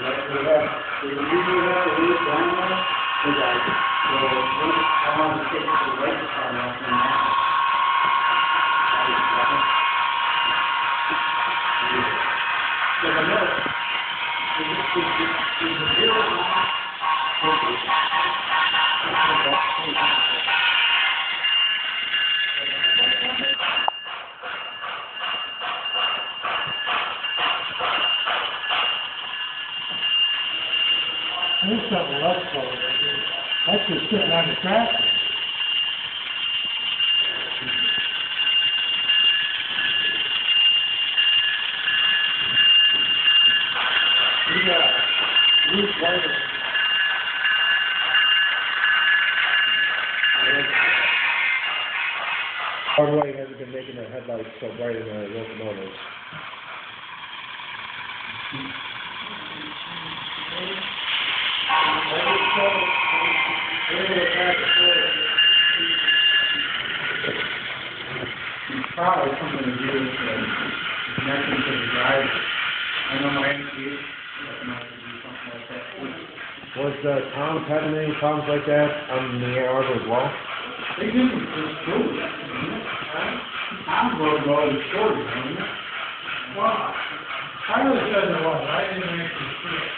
Like we There's something else for it. That's just sitting on the track. We got, Ruth White. Hardway hasn't been making the headlights so bright in uh, the locomotives. Probably something to do with the connection to the driver. I know my NQ, recommends to do something like that. Was, uh, Tom having any problems like that on the Arbor as well? They do, it's true. I'm going to go to the short. Well, I really said it was, I didn't actually see it.